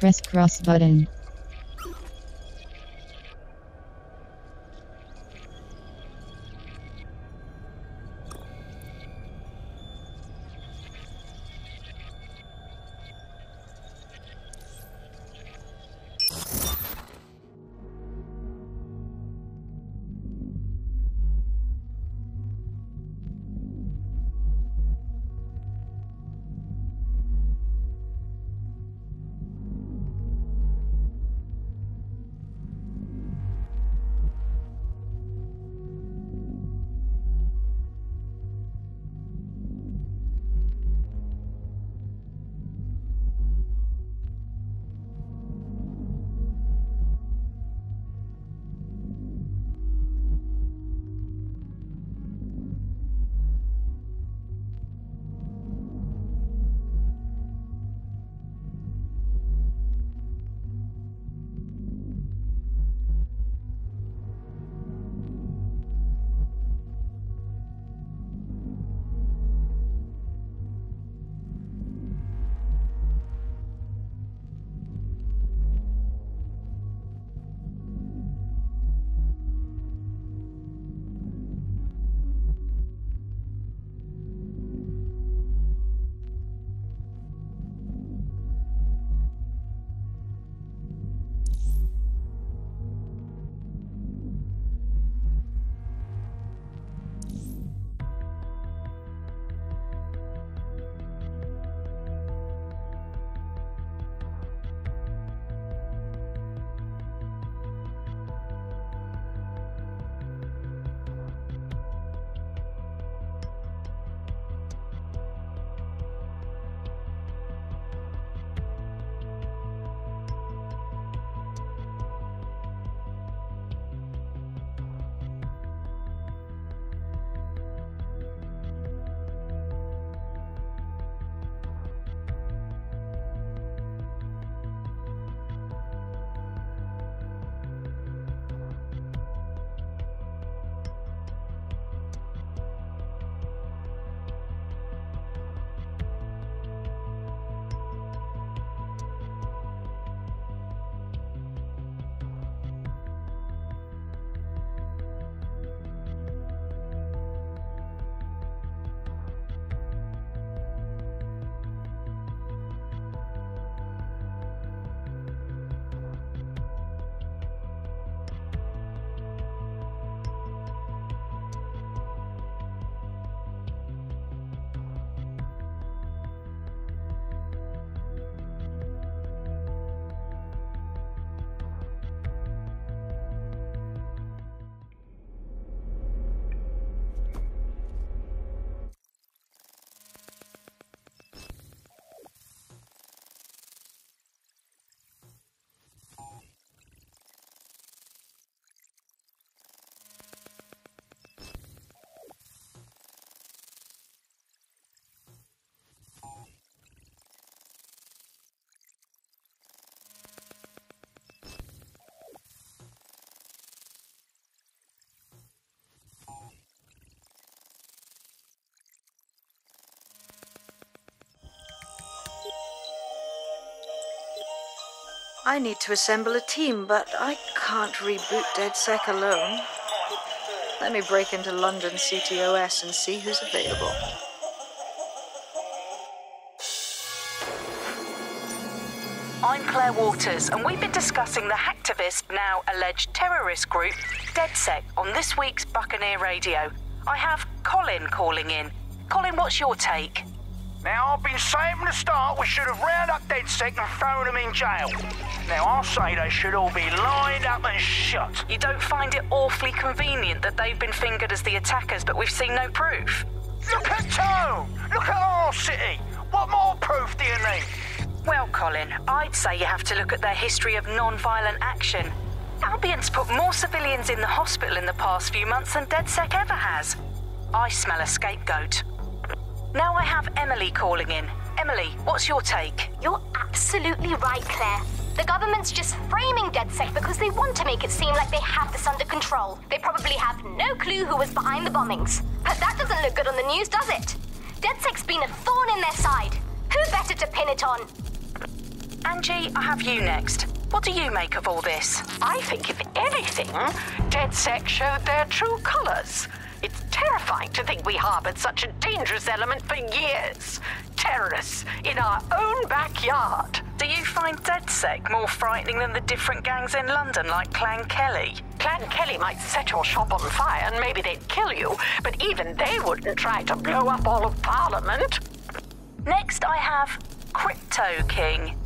Press cross button. I need to assemble a team, but I can't reboot DedSec alone. Let me break into London CTOS and see who's available. I'm Claire Waters, and we've been discussing the hacktivist, now alleged terrorist group, DedSec, on this week's Buccaneer Radio. I have Colin calling in. Colin, what's your take? Now, I've been saying from the start we should have rounded up DedSec and thrown them in jail. Now, I'll say they should all be lined up and shot. You don't find it awfully convenient that they've been fingered as the attackers, but we've seen no proof? Look at Tone! Look at our city! What more proof do you need? Well, Colin, I'd say you have to look at their history of non-violent action. Albion's put more civilians in the hospital in the past few months than DedSec ever has. I smell a scapegoat. Now I have Emily calling in. Emily, what's your take? You're absolutely right, Claire. The government's just framing DedSec because they want to make it seem like they have this under control. They probably have no clue who was behind the bombings. But that doesn't look good on the news, does it? DedSec's been a thorn in their side. Who better to pin it on? Angie, I have you next. What do you make of all this? I think, if anything, DedSec showed their true colors. It's terrifying to think we harbored such a dangerous element for years. Terrorists in our own backyard. Do you find DedSec more frightening than the different gangs in London like Clan Kelly? Clan Kelly might set your shop on fire and maybe they'd kill you, but even they wouldn't try to blow up all of Parliament. Next, I have Crypto King.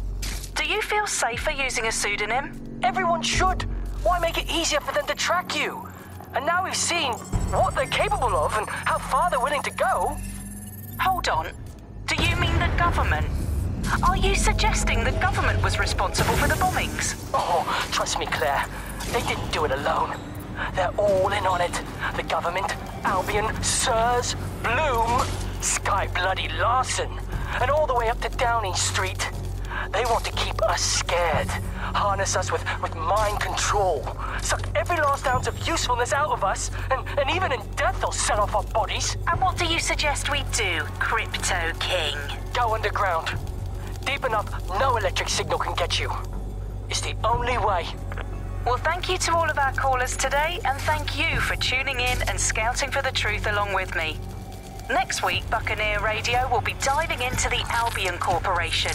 Do you feel safer using a pseudonym? Everyone should. Why make it easier for them to track you? And now we've seen what they're capable of and how far they're willing to go. Hold on. Do you mean the government? Are you suggesting the government was responsible for the bombings? Oh, trust me, Claire. They didn't do it alone. They're all in on it. The government, Albion, SIRS, Blume, Skye Bloody Larsen, and all the way up to Downing Street. They want to keep us scared, harness us with, with mind control, suck every last ounce of usefulness out of us, and, and even in death they'll sell off our bodies. And what do you suggest we do, Crypto King? Go underground. Deep enough, no electric signal can get you. It's the only way. Well, thank you to all of our callers today, and thank you for tuning in and scouting for the truth along with me. Next week, Buccaneer Radio will be diving into the Albion Corporation.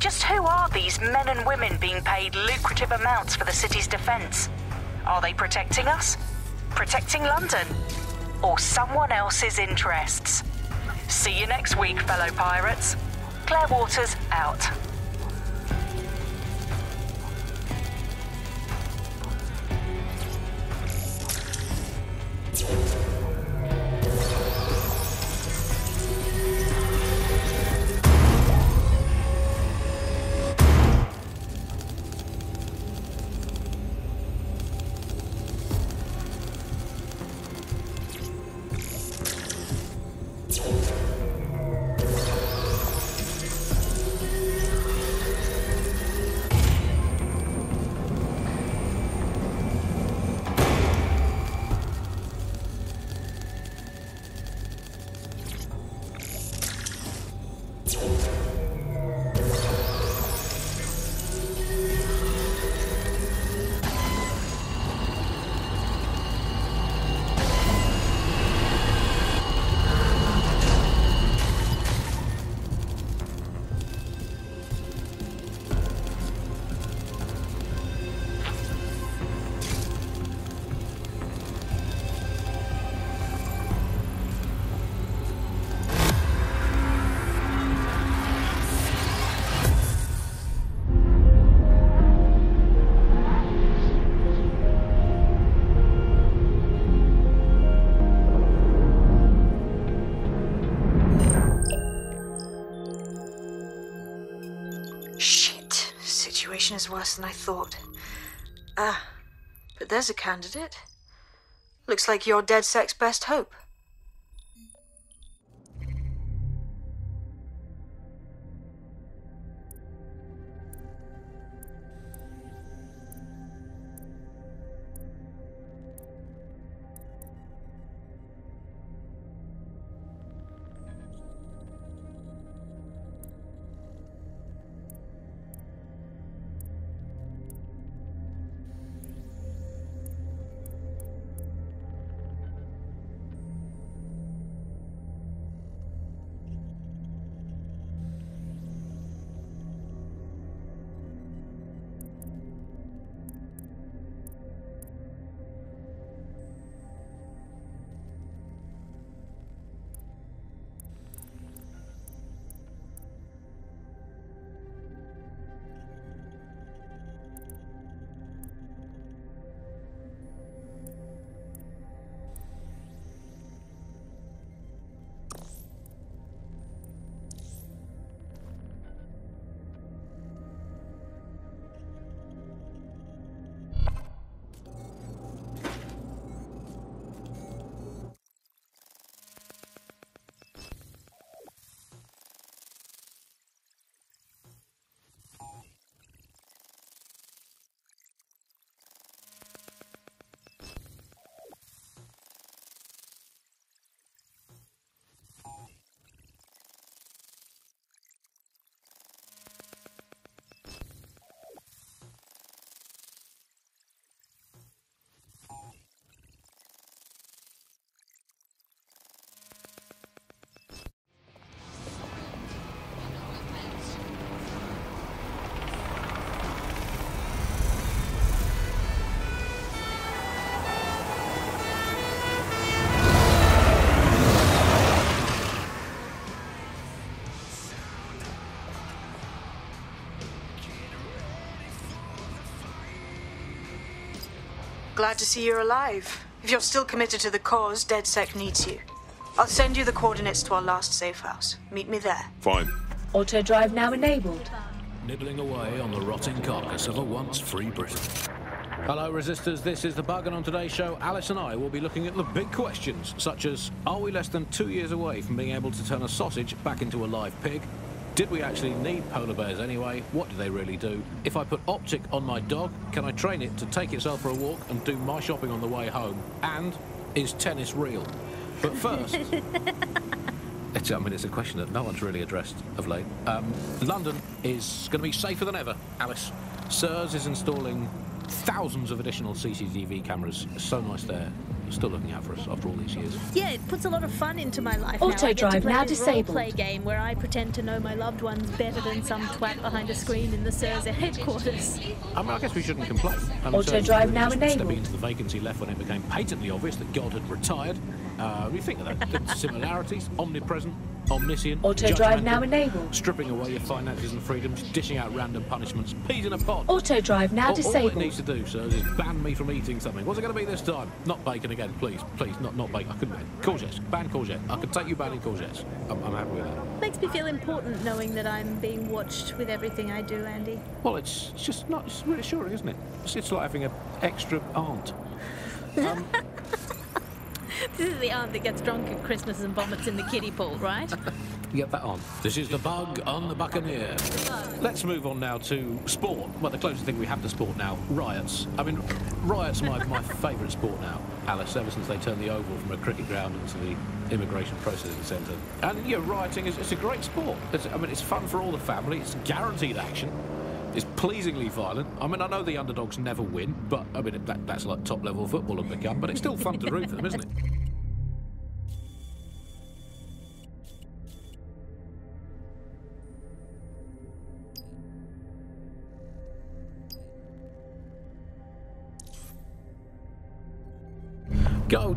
Just who are these men and women being paid lucrative amounts for the city's defense? Are they protecting us? Protecting London? Or someone else's interests? See you next week, fellow pirates. Claire Waters out. Worse than I thought. Ah, but there's a candidate. Looks like you're DedSec's best hope. Glad to see you're alive. If you're still committed to the cause, DedSec needs you. I'll send you the coordinates to our last safe house. Meet me there. Fine. Auto drive now enabled. Nibbling away on the rotting carcass of a once free Britain. Hello, resistors. This is the bug, and on today's show, Alice and I will be looking at the big questions, such as: Are we less than two years away from being able to turn a sausage back into a live pig? Did we actually need polar bears anyway? What do they really do? If I put Optik on my dog, can I train it to take itself for a walk and do my shopping on the way home? And is tennis real? But first, it's, I mean, it's a question that no one's really addressed of late. Um, London is going to be safer than ever, Alice. SIRS is installing thousands of additional CCTV cameras. So nice there. Still looking out for us after all these years. Yeah, it puts a lot of fun into my life Auto now. I get to drive play now this disabled. Play game where I pretend to know my loved ones better than some twat behind a screen in the SIRSA headquarters. I mean, I guess we shouldn't complain. Um, Auto SIRS drive now just enabled. Stepping into the vacancy left when it became patently obvious that God had retired. Uh, what you think of that? The similarities, omnipresent, omniscient, Auto drive now enabled. stripping away your finances and freedoms, dishing out random punishments, peas in a pod. Auto drive now all, all it needs to do, sir, is ban me from eating something. What's it going to be this time? Not bacon again, please. Please, not not bacon. I couldn't. Courgettes. Ban courgette. I could take you banning courgettes. I'm, I'm happy with that. Makes me feel important knowing that I'm being watched with everything I do, Andy. Well, it's it's just not. It's reassuring, isn't it? It's, it's like having an extra aunt. Um, This is the aunt that gets drunk at Christmas and vomits in the kiddie pool, right? Get that on. This is the bug on the Buccaneer. Let's move on now to sport. Well, the closest thing we have to sport now, riots. I mean, riots my, my favourite sport now, Alice, ever since they turned the Oval from a cricket ground into the immigration processing centre. And, yeah, rioting is it's a great sport. It's, I mean, it's fun for all the family. It's guaranteed action. It's pleasingly violent. I mean, I know the underdogs never win, but, I mean, that, that's like top-level football have become, but it's still fun to root for them, isn't it?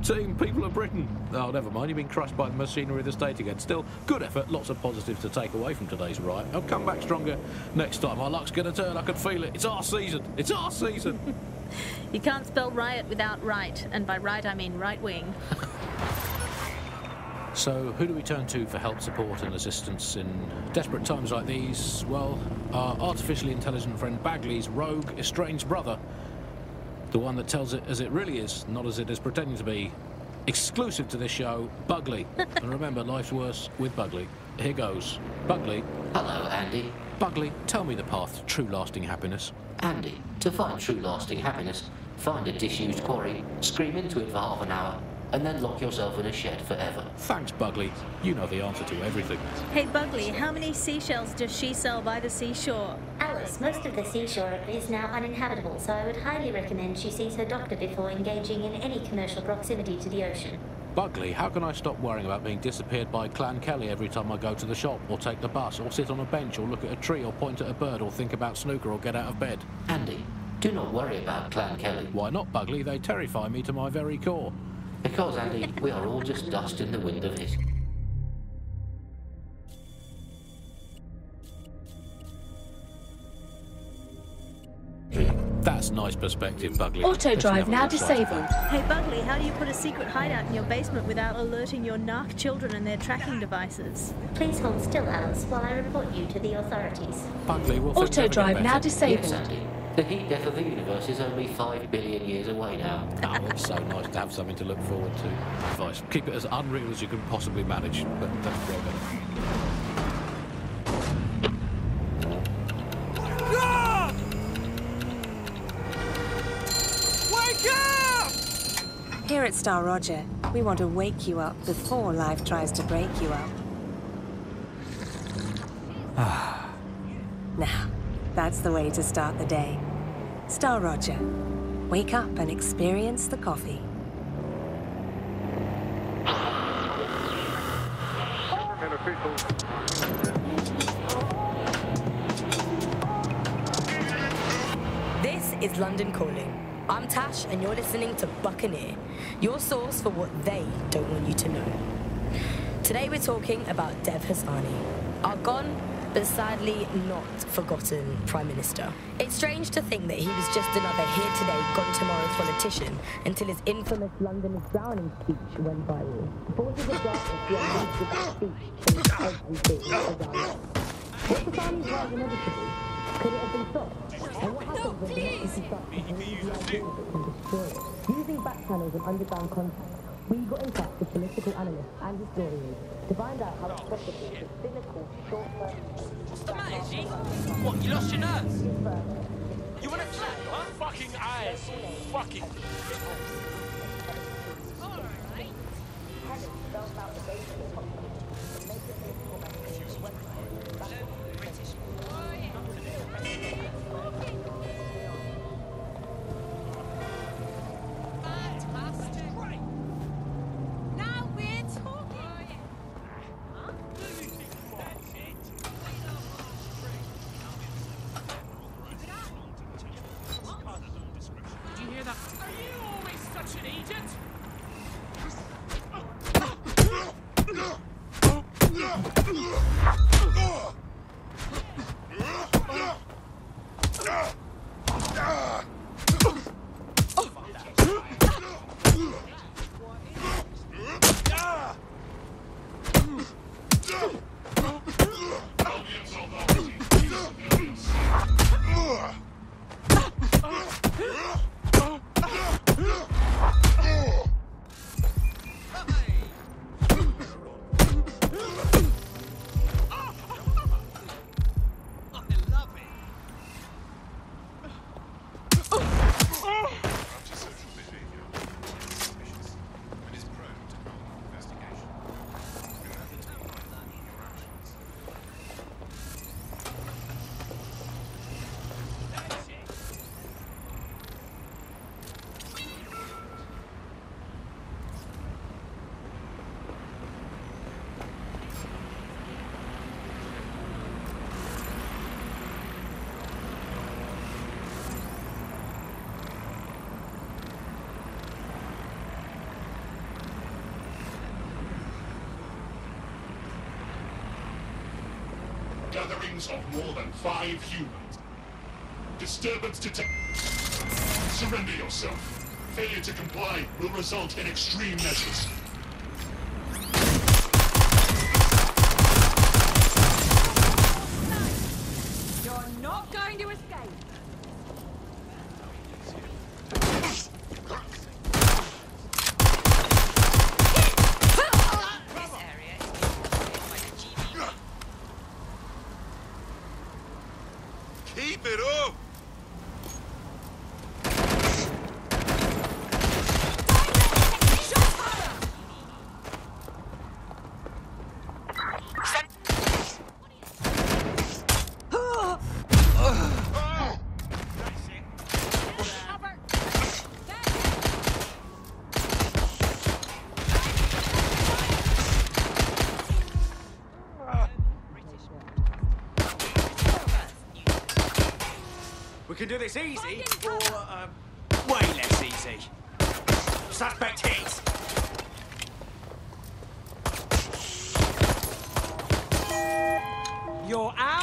Team, people of Britain. Oh, never mind, you've been crushed by the machinery of the state again. Still, good effort, lots of positives to take away from today's riot. I'll come back stronger next time. My luck's going to turn, I can feel it. It's our season. It's our season. You can't spell riot without right, and by right I mean right wing. so, who do we turn to for help, support, and assistance in desperate times like these? Well, our artificially intelligent friend Bagley's rogue, estranged brother. The one that tells it as it really is, not as it is pretending to be. Exclusive to this show, Bugley. and remember, life's worse with Bugley. Here goes. Bugley. Hello, Andy. Bugley, tell me the path to true lasting happiness. Andy, to find true lasting happiness, find a disused quarry, scream into it for half an hour, and then lock yourself in a shed forever. Thanks, Bugley. You know the answer to everything. Hey Bugley, how many seashells does she sell by the seashore? Alice, most of the seashore is now uninhabitable, so I would highly recommend she sees her doctor before engaging in any commercial proximity to the ocean. Bugley, how can I stop worrying about being disappeared by Clan Kelly every time I go to the shop, or take the bus, or sit on a bench, or look at a tree, or point at a bird, or think about snooker, or get out of bed? Andy, do not worry about Clan Kelly. Why not, Bugley? They terrify me to my very core. Because, Andy, we are all just dust in the wind of history. That's nice perspective, Bugley. Auto drive now lose sight of disabled. Hey Bugley, how do you put a secret hideout in your basement without alerting your narc children and their tracking devices? Please hold still, Alice, while I report you to the authorities. Bugley, will Auto things ever get drive now better? disabled. Yes, Andy. The heat death of the universe is only five billion years away now. Oh, it's so nice to have something to look forward to. Advice: keep it as unreal as you can possibly manage, but don't throw it. Here at Star Roger, we want to wake you up before life tries to break you up. Ah. now, that's the way to start the day. Star Roger. Wake up and experience the coffee. This is London Calling. I'm Tash, and you're listening to Buccaneer, your source for what they don't want you to know. Today we're talking about Dev Hasani, our gone but sadly not forgotten Prime Minister. It's strange to think that he was just another here today, gone tomorrow politician until his infamous London is drowning speech went viral. Forces of darkness were unleashed with that speech changed everything around. Was the family's rise inevitable? Could it have been stopped? And what happens when to believe the idea that it can destroy it? Using back channels and underground contacts, we got in touch with political analysts and historians to find out how it's possible for cynical, short-term... What's the matter, G? What, you lost your nerve? You want to slap, huh? Fucking eyes. Fucking. Now Of more than five humans. Disturbance detected. Surrender yourself. Failure to comply will result in extreme measures. You're not going to escape. Keep it up! We can do this easy, or um, way less easy. Suspect hit. You're out,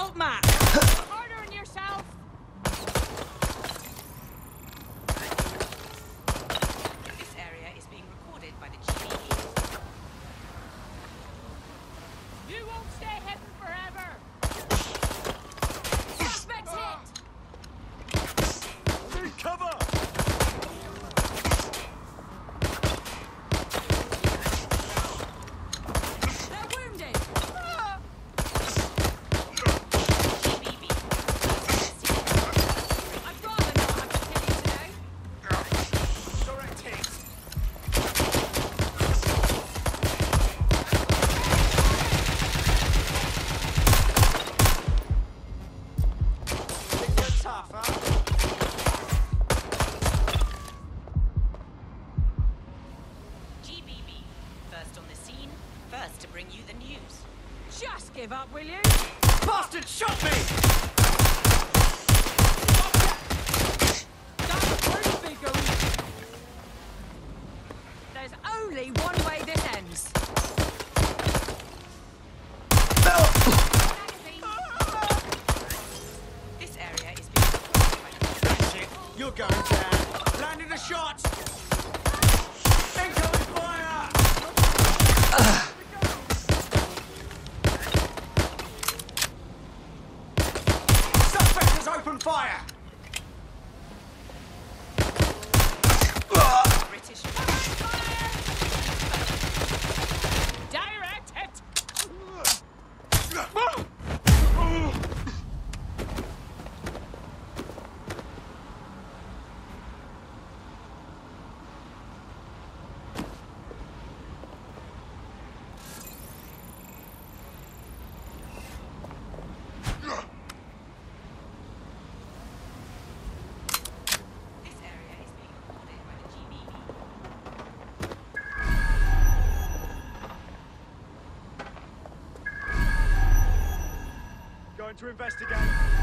shots! To investigate.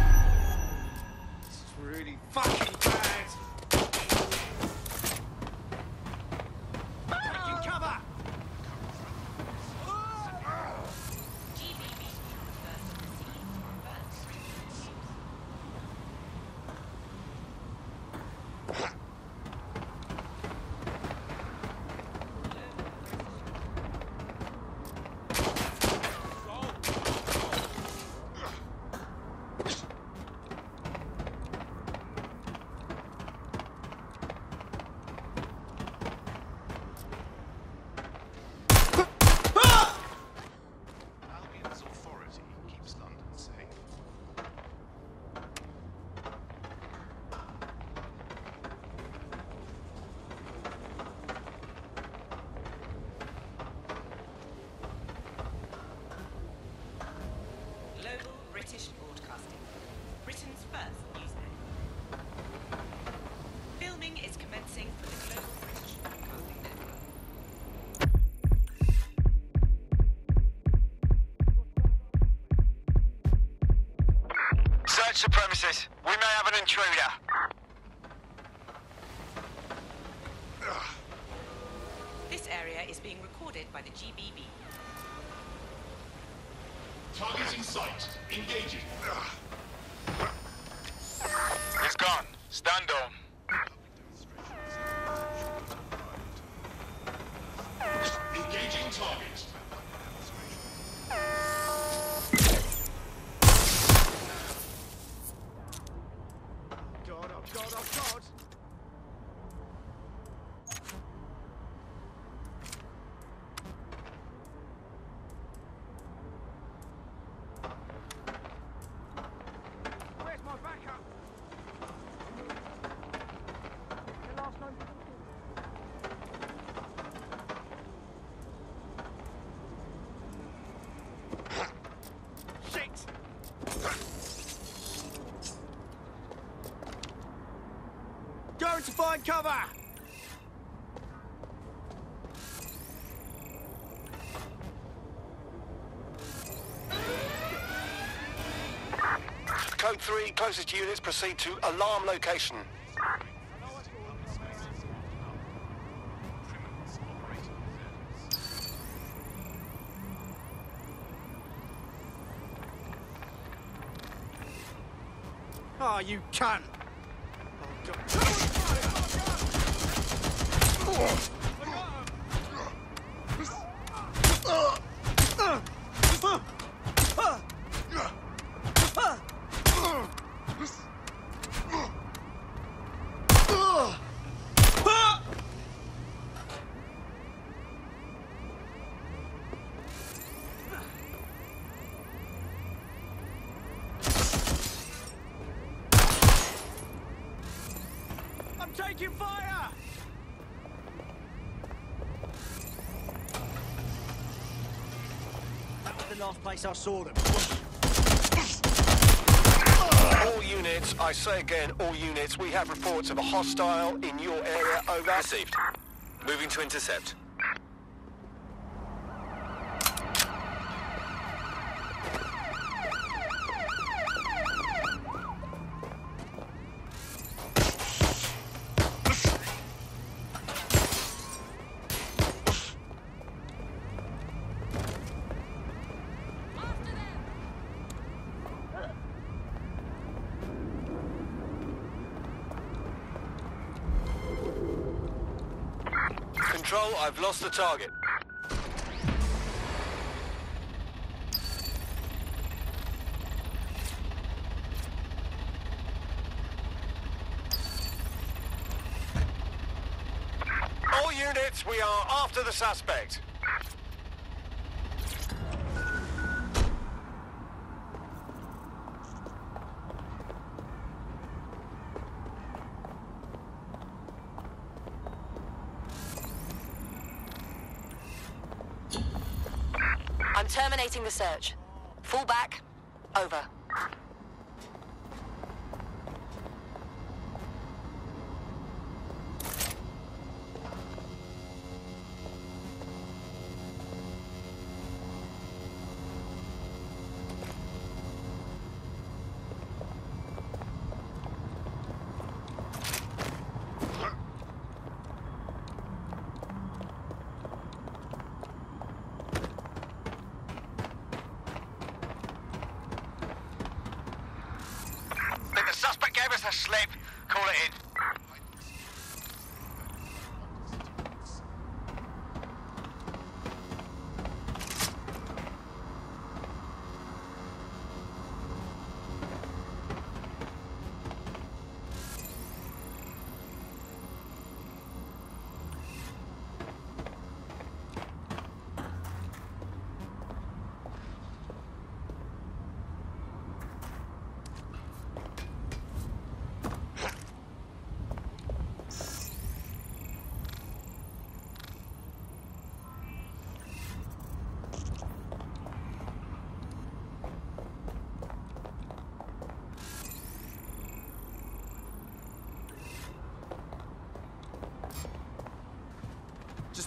The. We may have an intruder. Going to find cover! Code 3, closest units proceed to alarm location. Oh, you cunt! I'm last place I saw them. All units, I say again, all units, we have reports of a hostile in your area. Over. Received. Moving to intercept. Control, I've lost the target. All units, we are after the suspect. I'm the search. Fall back. Over. a slip. Call it in.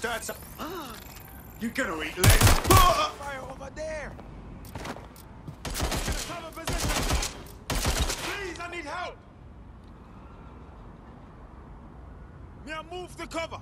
Heard some. You're gonna eat legs. Fire over there. Please, I need help. Now move the cover.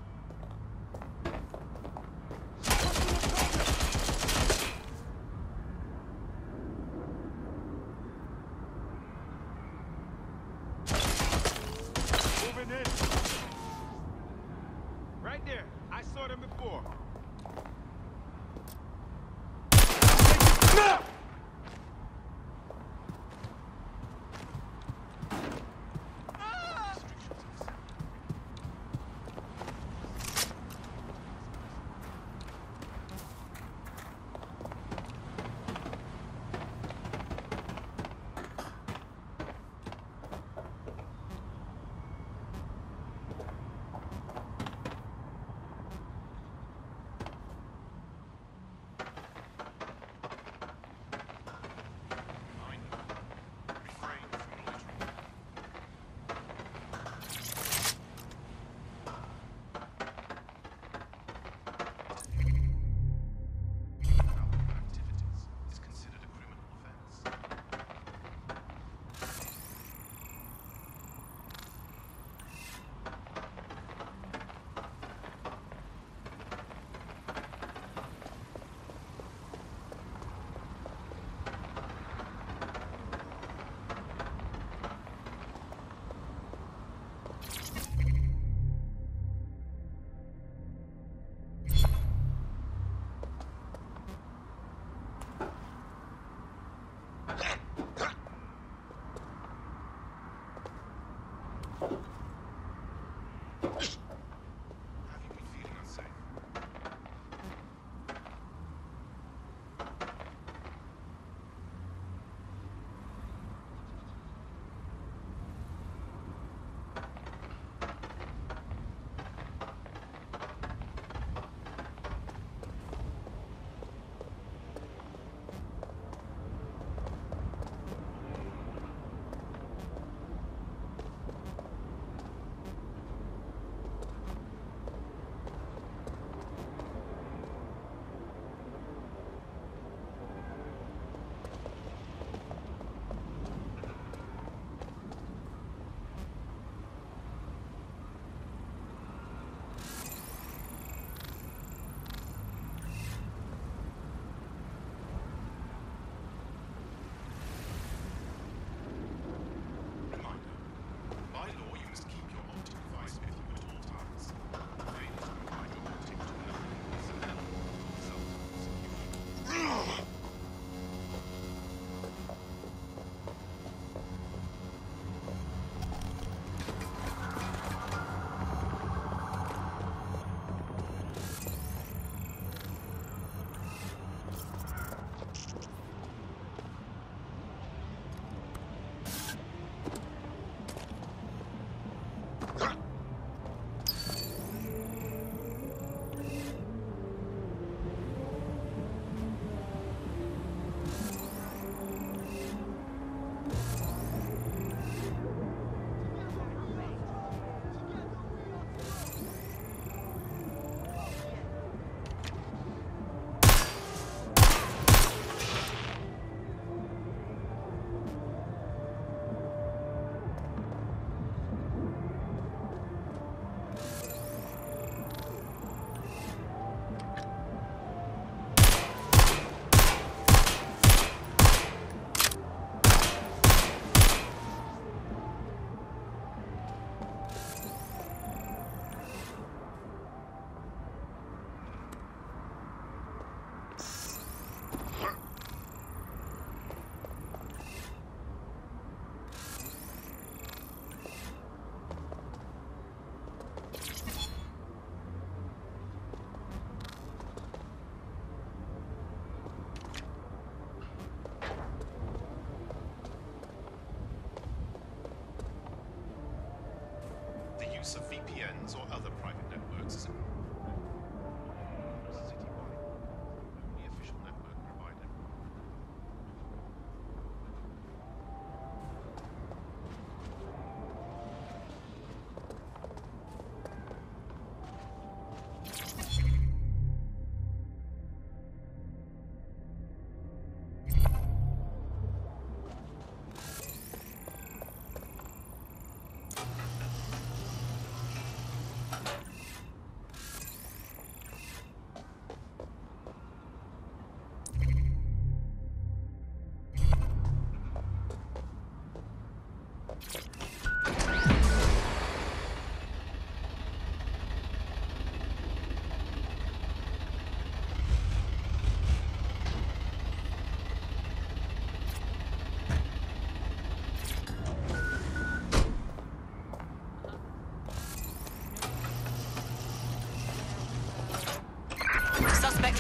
演奏。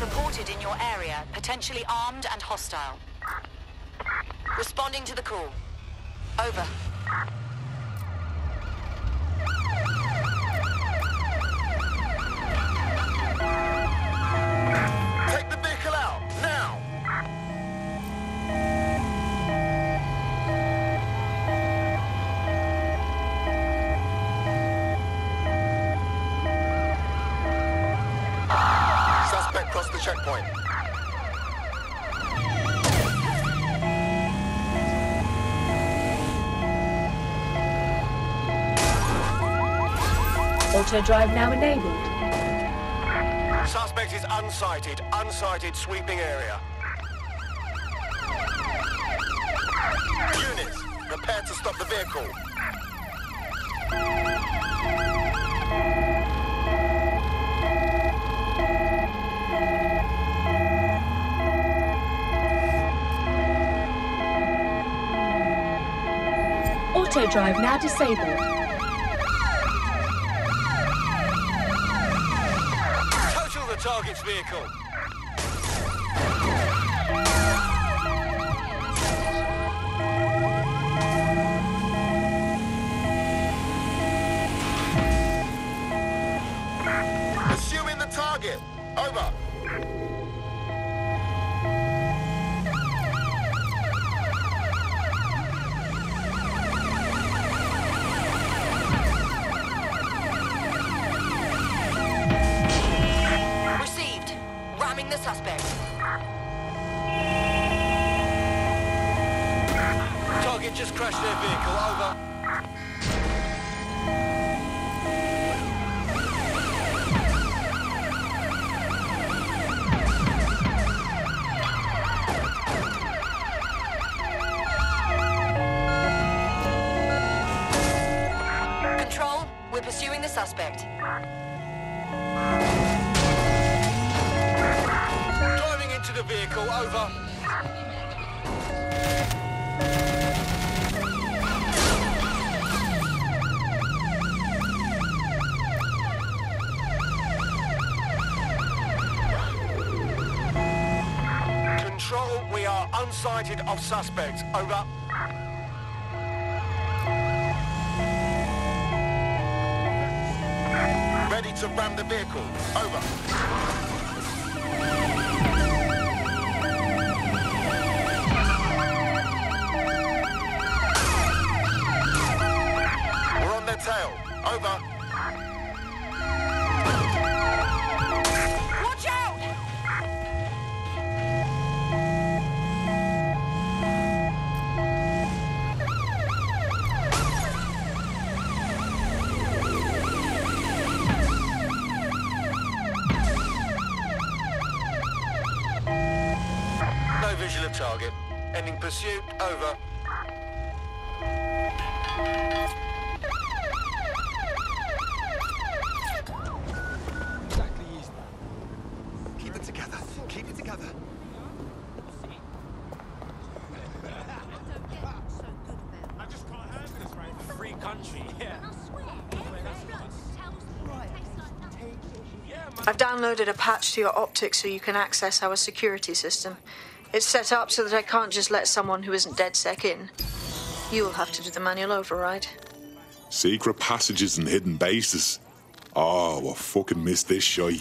Reported in your area, potentially armed and hostile. Responding to the call. Over. Auto drive now enabled. Suspect is unsighted, unsighted sweeping area. Units, prepare to stop the vehicle. Auto drive now disabled. Vehicle. Suspect. Target just crashed their vehicle. Over. Over. Control, we are unsighted of suspects. Over. Ready to ram the vehicle. Over. No visual target. Ending pursuit. Over. Exactly is that. Keep it together. Keep it together. I just can't handle this, right? Free country, yeah. I've downloaded a patch to your optics so you can access our security system. It's set up so that I can't just let someone who isn't dead DedSec in. You'll have to do the manual override. Secret passages and hidden bases. Ah, oh, I fucking missed this shy.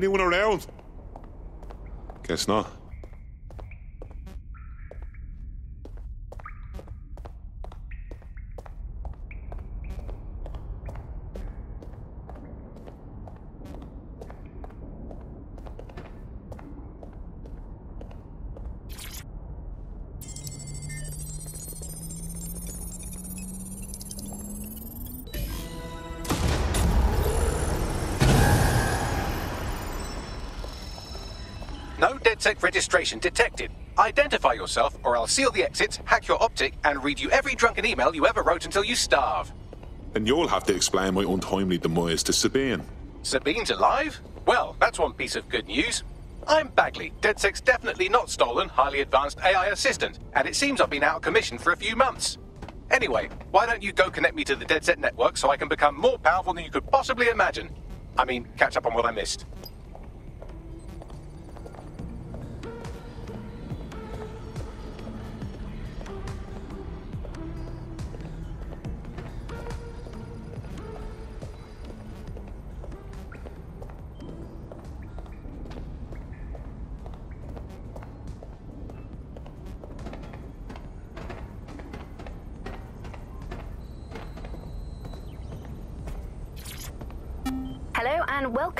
Anyone around? Guess not. No registration detected. Identify yourself, or I'll seal the exits, hack your Optik, and read you every drunken email you ever wrote until you starve. And you'll have to explain my untimely demise to Sabine. Sabine's alive? Well, that's one piece of good news. I'm Bagley, DedSec's definitely not stolen, highly advanced AI assistant, and it seems I've been out of commission for a few months. Anyway, why don't you go connect me to the DedSec network so I can become more powerful than you could possibly imagine? I mean, catch up on what I missed.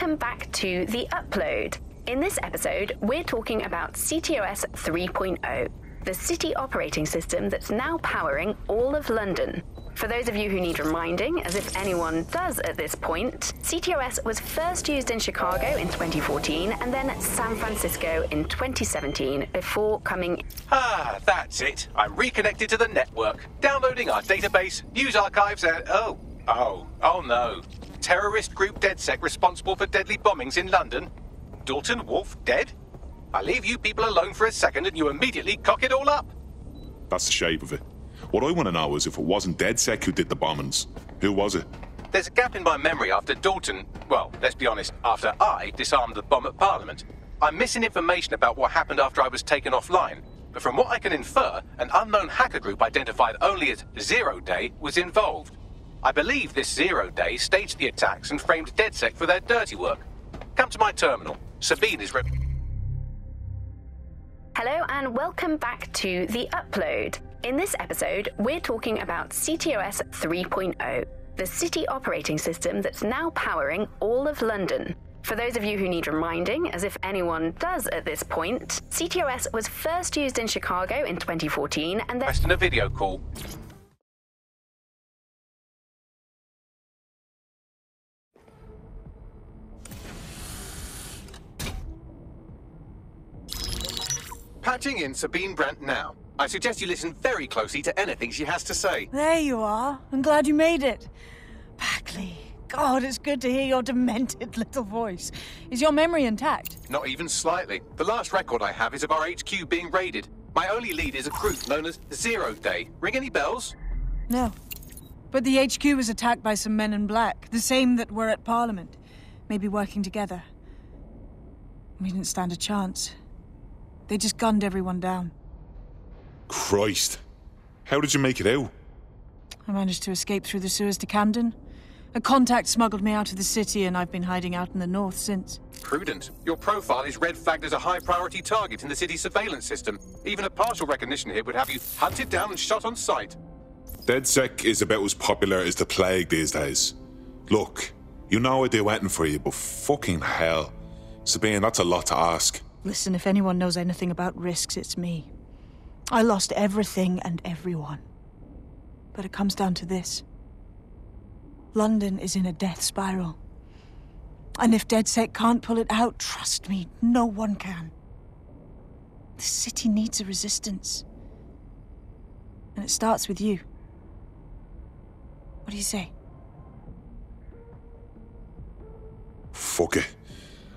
Welcome back to The Upload. In this episode, we're talking about CTOS 3.0, the city operating system that's now powering all of London. For those of you who need reminding, as if anyone does at this point, CTOS was first used in Chicago in 2014 and then San Francisco in 2017 before coming. Ah, that's it. I'm reconnected to the network, downloading our database, news archives, and oh, oh, oh no. Terrorist group DedSec responsible for deadly bombings in London? Dalton Wolfe dead? I leave you people alone for a second and you immediately cock it all up. That's the shape of it. What I want to know is if it wasn't DedSec who did the bombings, who was it? There's a gap in my memory after Dalton, well, let's be honest, after I disarmed the bomb at Parliament. I'm missing information about what happened after I was taken offline, but from what I can infer, an unknown hacker group identified only as Zero Day was involved. I believe this Zero Day staged the attacks and framed DedSec for their dirty work. Come to my terminal. Sabine is rep- Hello and welcome back to The Upload. In this episode, we're talking about CTOS 3.0, the city operating system that's now powering all of London. For those of you who need reminding, as if anyone does at this point, CTOS was first used in Chicago in 2014 and then. Rest in a video call. Patching in Sabine Brandt now. I suggest you listen very closely to anything she has to say. There you are. I'm glad you made it. Bagley. God, it's good to hear your demented little voice. Is your memory intact? Not even slightly. The last record I have is of our HQ being raided. My only lead is a group known as Zero Day. Ring any bells? No. But the HQ was attacked by some men in black, the same that were at Parliament. Maybe working together. We didn't stand a chance. They just gunned everyone down. Christ. How did you make it out? I managed to escape through the sewers to Camden. A contact smuggled me out of the city, and I've been hiding out in the north since. Prudent. Your profile is red flagged as a high priority target in the city's surveillance system. Even a partial recognition here would have you hunted down and shot on sight. DedSec is about as popular as the plague these days. Look, you know I do anything for you, but fucking hell. Sabine, that's a lot to ask. Listen, if anyone knows anything about risks, it's me. I lost everything and everyone. But it comes down to this London is in a death spiral. And if DedSec can't pull it out, trust me, no one can. The city needs a resistance. And it starts with you. What do you say? Fuck it.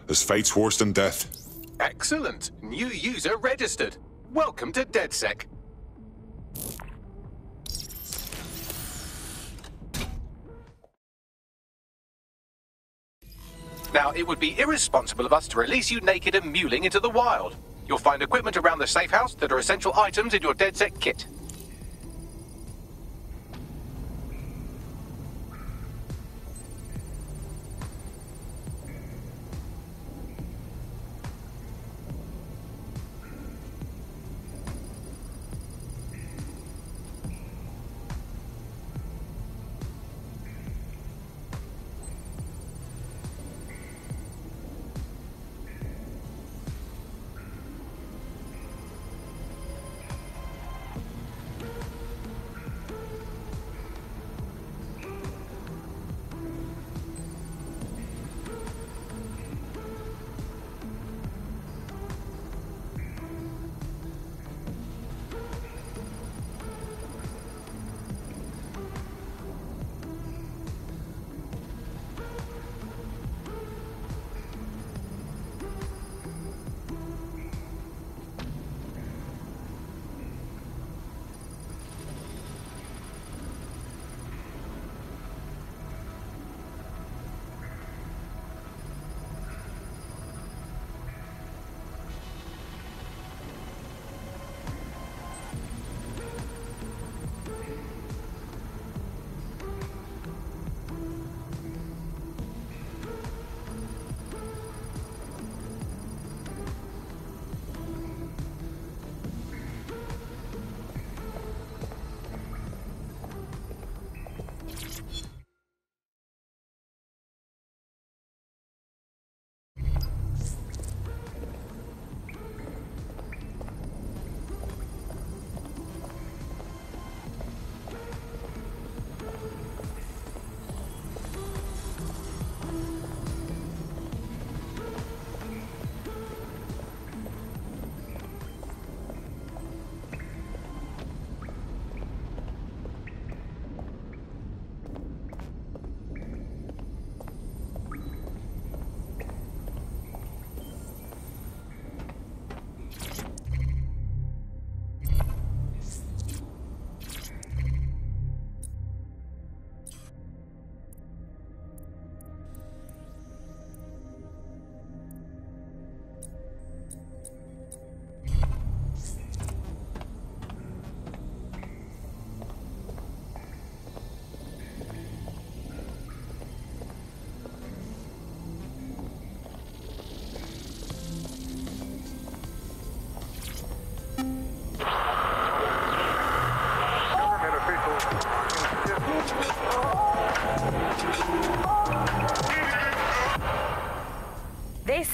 As fate's worse than death. Excellent. New user registered. Welcome to DedSec. Now, it would be irresponsible of us to release you naked and mewling into the wild. You'll find equipment around the safe house that are essential items in your DedSec kit.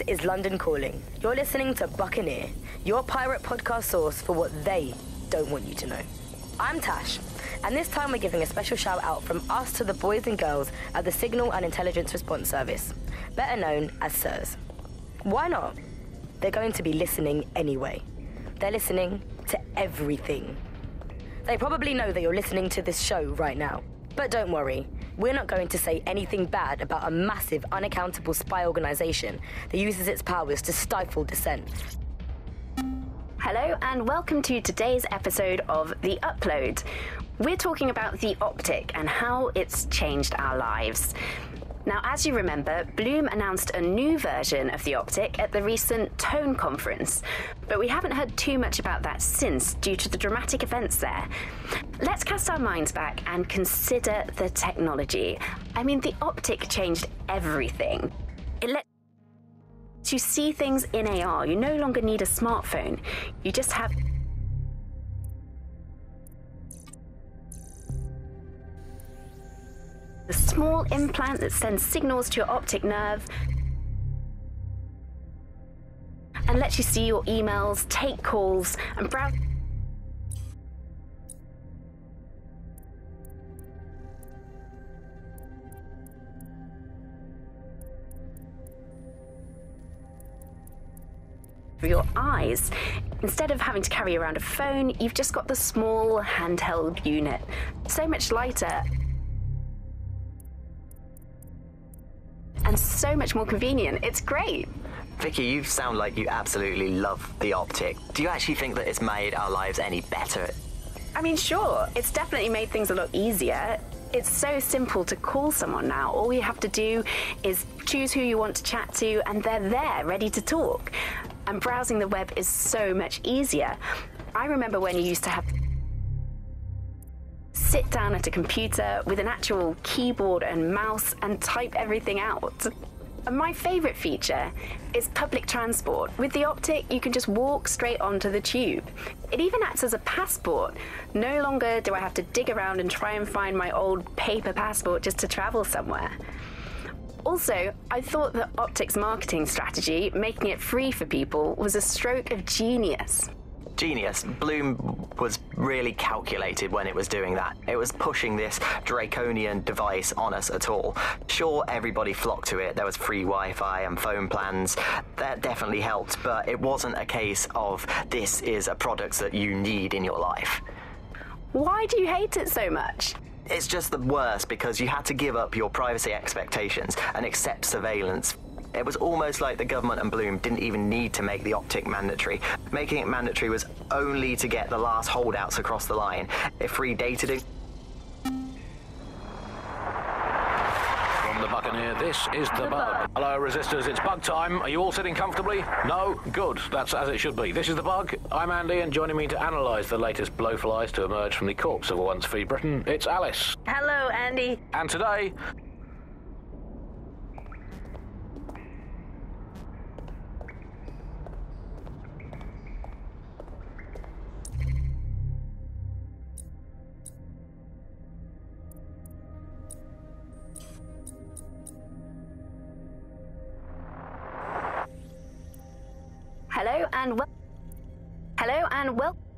Is London Calling. You're listening to Buccaneer, your pirate podcast source for what they don't want you to know. I'm Tash, and this time we're giving a special shout out from us to the boys and girls at the Signal and Intelligence Response Service, better known as SIRS. Why not? They're going to be listening anyway. They're listening to everything. They probably know that you're listening to this show right now. But don't worry, we're not going to say anything bad about a massive, unaccountable spy organization that uses its powers to stifle dissent. Hello, and welcome to today's episode of The Upload. We're talking about the Optik and how it's changed our lives. Now, as you remember, Blume announced a new version of the Optik at the recent Tone conference, but we haven't heard too much about that since due to the dramatic events there. Let's cast our minds back and consider the technology. I mean, the Optik changed everything. It let you see things in AR. You no longer need a smartphone. You just have a small implant that sends signals to your optic nerve and lets you see your emails, take calls, and browse. for your eyes. Instead of having to carry around a phone, you've just got the small handheld unit. So much lighter and so much more convenient. It's great. Vicky, you sound like you absolutely love the Optik. Do you actually think that it's made our lives any better? I mean, sure, it's definitely made things a lot easier. It's so simple to call someone now. All you have to do is choose who you want to chat to, and they're there, ready to talk. And browsing the web is so much easier. I remember when you used to have sit down at a computer with an actual keyboard and mouse and type everything out. And my favourite feature is public transport. With the Optik, you can just walk straight onto the tube. It even acts as a passport. No longer do I have to dig around and try and find my old paper passport just to travel somewhere. Also, I thought that Optik's marketing strategy, making it free for people, was a stroke of genius. Genius. Blume was really calculated when it was doing that. It was pushing this draconian device on us at all. Sure, everybody flocked to it. There was free Wi Fi and phone plans. That definitely helped, but it wasn't a case of this is a product that you need in your life. Why do you hate it so much? It's just the worst because you had to give up your privacy expectations and accept surveillance it was almost like the government and Blume didn't even need to make the Optik mandatory. Making it mandatory was only to get the last holdouts across the line. If free data did From the Buccaneer, this is the, bug. Hello, resistors. It's bug time. Are you all sitting comfortably? No? Good. That's as it should be. This is the bug. I'm Andy, and joining me to analyse the latest blowflies to emerge from the corpse of a once free Britain, it's Alice. Hello, Andy. And today, and well. Hello and well.